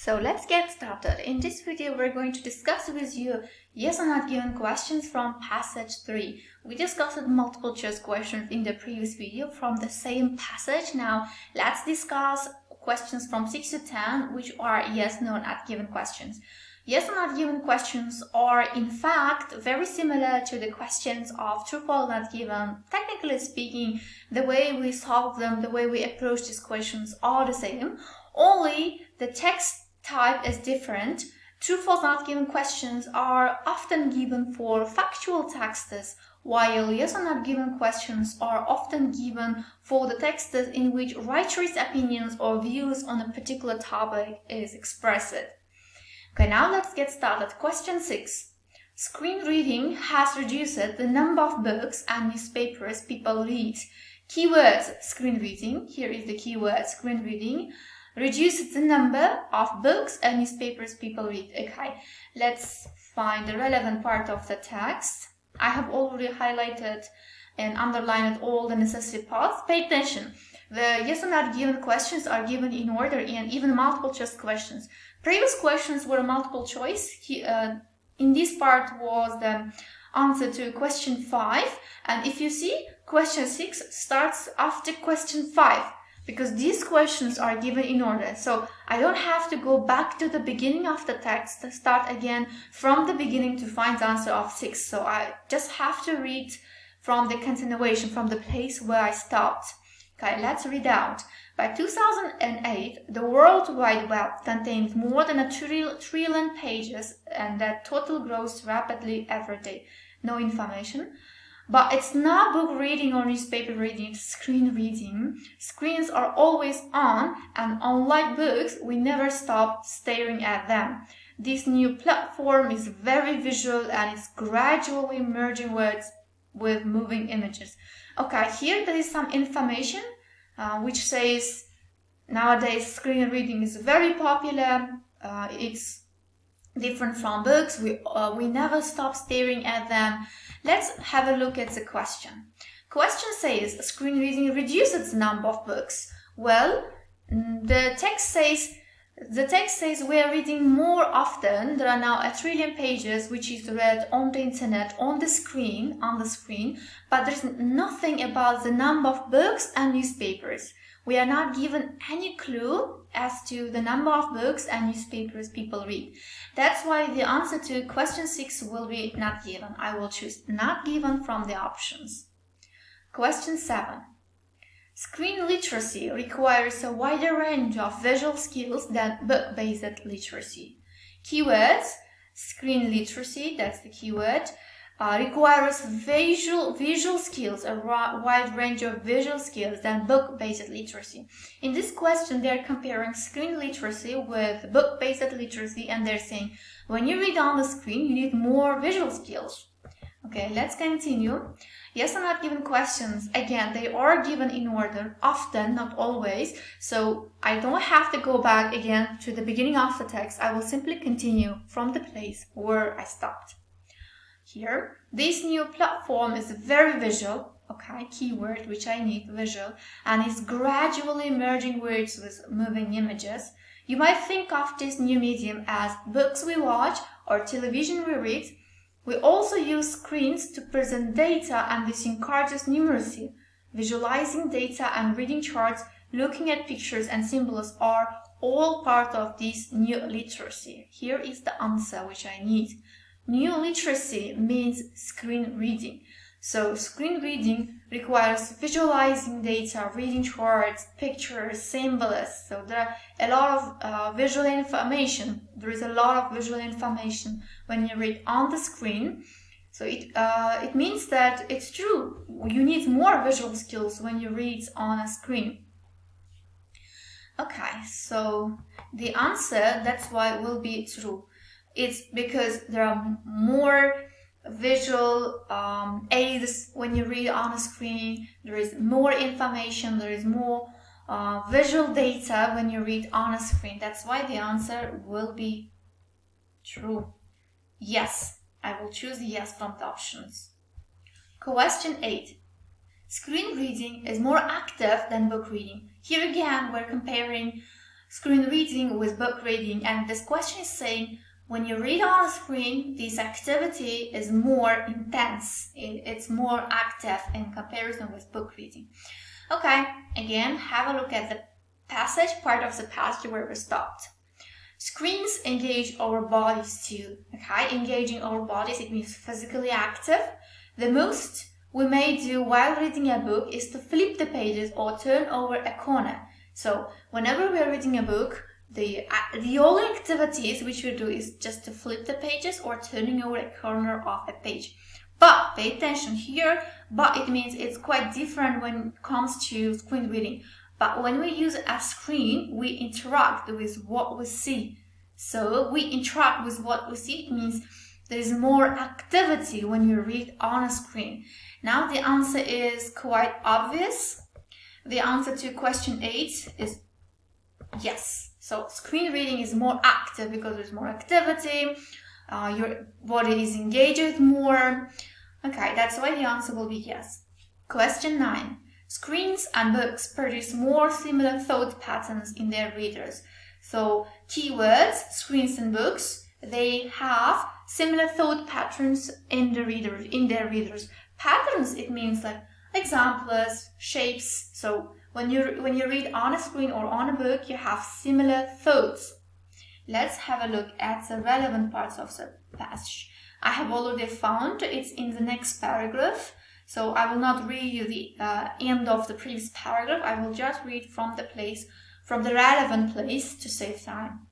So let's get started. In this video, we're going to discuss with you yes or not given questions from passage 3. We discussed multiple choice questions in the previous video from the same passage. Now, let's discuss questions from 6 to 10, which are yes, no, not given questions. Yes or not given questions are in fact very similar to the questions of true false not given. Technically speaking, the way we solve them, the way we approach these questions are the same. Only the text type is different. True false not given questions are often given for factual texts, while yes or not given questions are often given for the texts in which writer's opinions or views on a particular topic is expressed. Okay, now let's get started. Question 6. Screen reading has reduced the number of books and newspapers people read. Keywords screen reading. Here is the keyword screen reading reduces the number of books and newspapers people read. Okay, let's find the relevant part of the text. I have already highlighted and underlined all the necessary parts. Pay attention. The yes or not given questions are given in order and even multiple choice questions. Previous questions were multiple choice. He, uh, in this part was the answer to question 5 and if you see question 6 starts after question 5 because these questions are given in order. So I don't have to go back to the beginning of the text start again from the beginning to find the answer of 6. So I just have to read from the continuation, from the place where I stopped. Okay, let's read out. By 2008, the World Wide Web contains more than a trillion pages and that total grows rapidly every day. No information. But it's not book reading or newspaper reading, it's screen reading. Screens are always on, and unlike books, we never stop staring at them. This new platform is very visual and it's gradually merging words with moving images. Okay, here there is some information uh, which says nowadays screen reading is very popular. Uh, it's different from books. We, uh, we never stop staring at them. Let's have a look at the question. Question says screen reading reduces the number of books. Well, the text says the text says we are reading more often. There are now a trillion pages which is read on the internet, on the screen, on the screen, but there's nothing about the number of books and newspapers. We are not given any clue as to the number of books and newspapers people read. That's why the answer to question 6 will be not given. I will choose not given from the options. Question 7. Screen literacy requires a wider range of visual skills than book-based literacy. Keywords, screen literacy, that's the keyword, uh, requires visual visual skills, a wide range of visual skills than book-based literacy. In this question, they're comparing screen literacy with book-based literacy, and they're saying when you read on the screen, you need more visual skills. Okay, let's continue. Yes or not given questions, again, they are given in order, often, not always, so I don't have to go back again to the beginning of the text. I will simply continue from the place where I stopped here. This new platform is very visual, okay, keyword which I need, visual, and is gradually merging words with moving images. You might think of this new medium as books we watch or television we read. We also use screens to present data and this encourages numeracy. Visualizing data and reading charts, looking at pictures and symbols are all part of this new literacy. Here is the answer which I need. New literacy means screen reading. So screen reading requires visualizing data, reading charts, pictures, symbols. So there are a lot of uh, visual information. There is a lot of visual information when you read on the screen. So it, uh, it means that it's true. You need more visual skills when you read on a screen. Okay, so the answer, that's why will be true it's because there are more visual um, aids when you read on a screen. There is more information. There is more uh, visual data when you read on a screen. That's why the answer will be true. Yes, I will choose the yes from the options. Question 8. Screen reading is more active than book reading. Here again, we're comparing screen reading with book reading. And this question is saying, when you read on a screen, this activity is more intense. It's more active in comparison with book reading. Okay, again, have a look at the passage, part of the passage where we stopped. Screens engage our bodies too. Okay, engaging our bodies, it means physically active. The most we may do while reading a book is to flip the pages or turn over a corner. So whenever we are reading a book, the, uh, the only activities which we do is just to flip the pages or turning over a corner of a page. But pay attention here, but it means it's quite different when it comes to screen reading. But when we use a screen, we interact with what we see. So we interact with what we see. It means there is more activity when you read on a screen. Now the answer is quite obvious. The answer to question 8 is yes. So screen reading is more active because there's more activity, uh, your body is engaged more. Okay, that's why the answer will be yes. Question 9. Screens and books produce more similar thought patterns in their readers. So keywords, screens and books, they have similar thought patterns in the readers, in their readers. Patterns, it means like examples, shapes. So when you when you read on a screen or on a book, you have similar thoughts. Let's have a look at the relevant parts of the passage. I have already found it's in the next paragraph. So I will not read you the uh, end of the previous paragraph. I will just read from the place, from the relevant place to save time.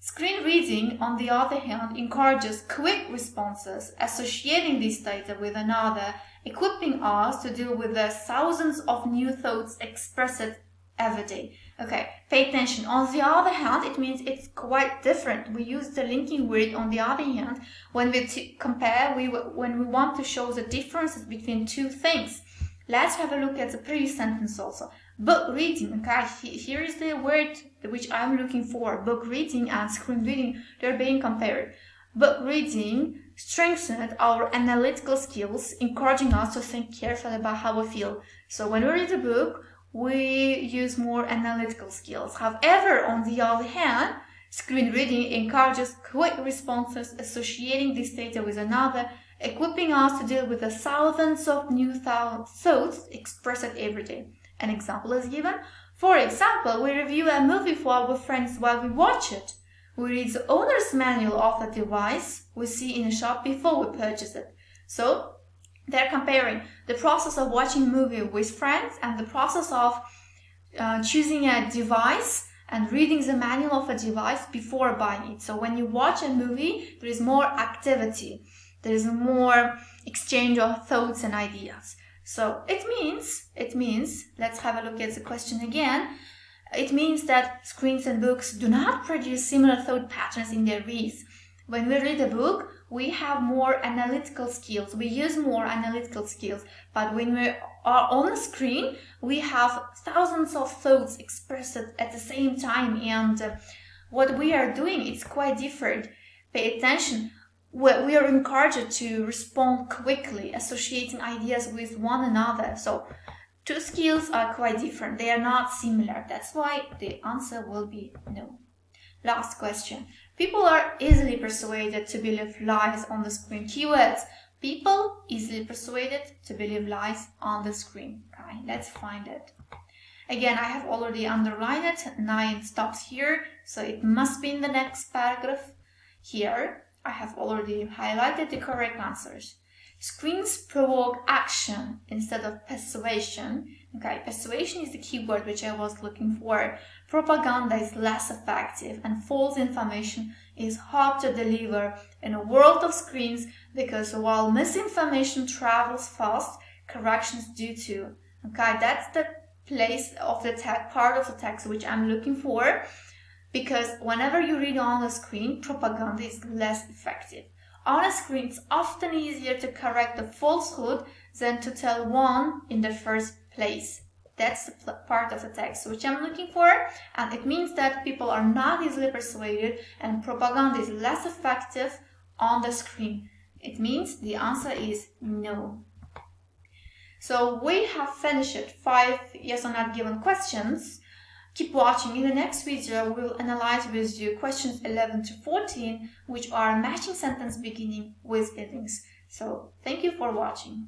Screen reading, on the other hand, encourages quick responses, associating this data with another, equipping us to deal with the thousands of new thoughts expressed every day. Okay, pay attention. On the other hand, it means it's quite different. We use the linking word on the other hand when we compare, we when we want to show the differences between two things. Let's have a look at the previous sentence also. Book reading, okay, here is the word which I'm looking for. Book reading and screen reading, they're being compared. Book reading strengthened our analytical skills, encouraging us to think carefully about how we feel. So when we read a book, we use more analytical skills. However, on the other hand, screen reading encourages quick responses, associating this data with another, equipping us to deal with the thousands of new thoughts expressed every day. An example is given. For example, we review a movie for our friends while we watch it. We read the owner's manual of the device we see in a shop before we purchase it. So, they're comparing the process of watching a movie with friends and the process of uh, choosing a device and reading the manual of a device before buying it. So when you watch a movie, there is more activity. There is more exchange of thoughts and ideas. So it means, it means, let's have a look at the question again. It means that screens and books do not produce similar thought patterns in their reads. When we read a book, we have more analytical skills. We use more analytical skills. But when we are on a screen, we have thousands of thoughts expressed at the same time. And uh, what we are doing is quite different. Pay attention we are encouraged to respond quickly, associating ideas with one another. So two skills are quite different. They are not similar. That's why the answer will be no. Last question. People are easily persuaded to believe lies on the screen. Keywords. People easily persuaded to believe lies on the screen. Okay, let's find it. Again, I have already underlined it. Nine stops here, so it must be in the next paragraph here. I have already highlighted the correct answers. Screens provoke action instead of persuasion. Okay, persuasion is the keyword which I was looking for. Propaganda is less effective and false information is hard to deliver in a world of screens because while misinformation travels fast, corrections do too. Okay, that's the place of the text, part of the text which I'm looking for because whenever you read on the screen, propaganda is less effective. On a screen, it's often easier to correct a falsehood than to tell one in the first place. That's the part of the text which I'm looking for, and it means that people are not easily persuaded and propaganda is less effective on the screen. It means the answer is no. So we have finished five yes or not given questions. Keep watching. In the next video, we'll analyze with you questions 11 to 14, which are matching sentence beginning with endings. So thank you for watching.